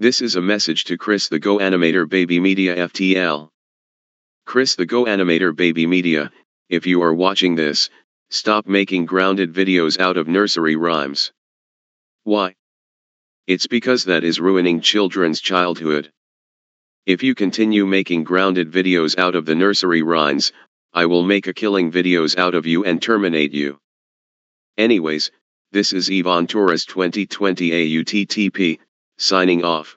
This is a message to Kris the Go Animator Baby Media FTL. Kris the Go Animator Baby Media, if you are watching this, stop making grounded videos out of nursery rhymes. Why? It's because that is ruining children's childhood. If you continue making grounded videos out of the nursery rhymes, I will make a killing videos out of you and terminate you. Anyways, this is Yvonne Torres 2020 AUTTP, signing off.